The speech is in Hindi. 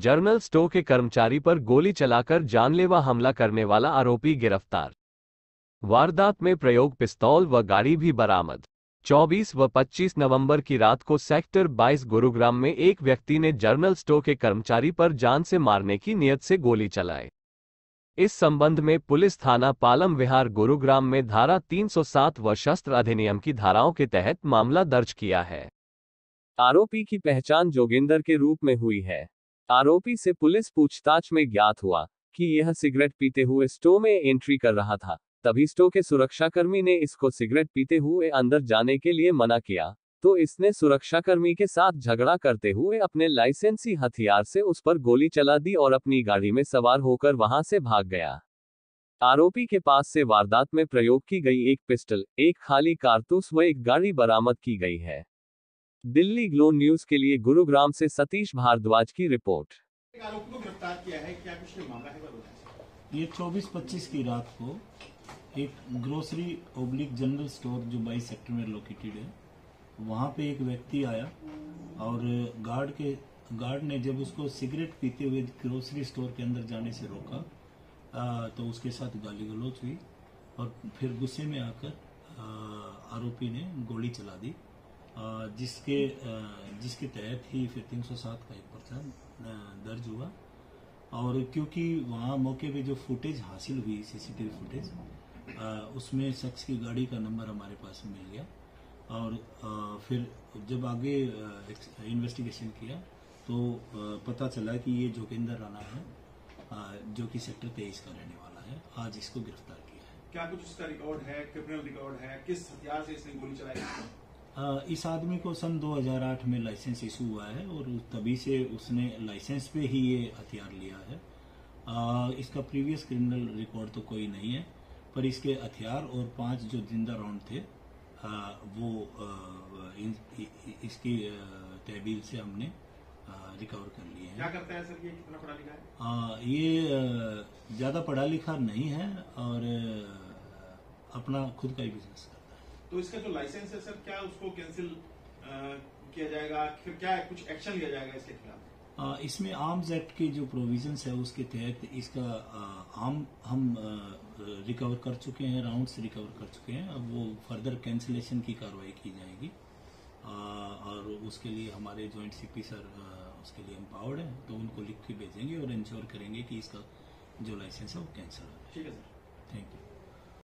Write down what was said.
जर्नल स्टोर के कर्मचारी पर गोली चलाकर जानलेवा हमला करने वाला आरोपी गिरफ़्तार। वारदात में प्रयोग पिस्तौल व गाड़ी भी बरामद। 24 व 25 नवंबर की रात को सेक्टर 22 गुरुग्राम में एक व्यक्ति ने जर्नल स्टोर के कर्मचारी पर जान से मारने की नियत से गोली चलाए इस संबंध में पुलिस थाना पालम विहार गुरुग्राम में धारा 307 व शस्त्र अधिनियम की धाराओं के तहत मामला दर्ज किया है। आरोपी की पहचान जोगिंदर के रूप में हुई है। आरोपी से पुलिस पूछताछ में ज्ञात हुआ कि यह सिगरेट पीते हुए स्टो में एंट्री कर रहा था। तभी स्टो के सुरक्षाकर्मी ने इसको सिगरेट पीते हुए अंदर जाने के लिए मना किया तो इसने सुरक्षाकर्मी के साथ झगड़ा करते हुए अपने लाइसेंसी हथियार से उस पर गोली चला दी और अपनी गाड़ी में सवार होकर वहाँ से भाग गया। आरोपी के पास से वारदात में प्रयोग की गई एक पिस्टल, एक खाली कारतूस व एक गाड़ी बरामद की गई है। दिल्ली ग्लो न्यूज़ के लिए गुरुग्राम से सतीश भारद्वाज की रिपोर्ट। एक आरोपी को गिरफ़्तार किया है क्या कुछ मामला है बताएँ ये 24-25 की रात को एक ग्रोसरी ओब्लिक जनरल स्टोर जो बाईस सेक्टर में लोकेटेड है वहाँ पे एक व्यक्ति आया और गार्ड के गार्ड ने जब उसको सिगरेट पीते हुए ग्रोसरी स्टोर के अंदर जाने से रोका आ, तो उसके साथ गाली गलौज हुई और फिर गुस्से में आकर आरोपी ने गोली चला दी। जिसके जिसके तहत ही फिर 307 का एक पर्चा दर्ज हुआ। और क्योंकि वहाँ मौके पे जो फुटेज हासिल हुई सीसीटीवी फुटेज उसमें शख्स की गाड़ी का नंबर हमारे पास मिल गया। और फिर जब आगे इन्वेस्टिगेशन किया तो पता चला कि ये जोगिंदर राणा है जो कि सेक्टर तेईस का रहने वाला है। आज इसको गिरफ़्तार किया है। क्या कुछ उसका रिकॉर्ड है? क्रिमिनल रिकॉर्ड है? किस हथियार से इसने गोली चलाई? इस आदमी को सन 2008 में लाइसेंस इशू हुआ है और तभी से उसने लाइसेंस पे ही ये हथियार लिया है। आ, इसका प्रीवियस क्रिमिनल रिकॉर्ड तो कोई नहीं है पर इसके हथियार और पाँच जो ज़िंदा राउंड थे आ, वो आ, इन, इ, इसकी तहबील से हमने रिकवर कर लिए हैं। क्या करता है सर ये? कितना पढ़ा लिखा है? आ, ये ज़्यादा पढ़ा लिखा नहीं है और अपना खुद का ही बिज़नेस है तो इसका जो लाइसेंस है सर क्या उसको कैंसिल किया जाएगा? फिर क्या है, कुछ एक्शन लिया जाएगा इसके खिलाफ? इसमें आर्म्स एक्ट के जो प्रोविजंस है उसके तहत इसका आ, आम हम रिकवर कर चुके हैं राउंड्स रिकवर कर चुके हैं। अब वो फर्दर कैंसिलेशन की कार्रवाई की जाएगी। आ, और उसके लिए हमारे जॉइंट सीपी सर आ, उसके लिए एम्पावर्ड है तो उनको लिख के भेजेंगे और इंश्योर करेंगे कि इसका जो लाइसेंस है वो कैंसिल हो जाए। ठीक है सर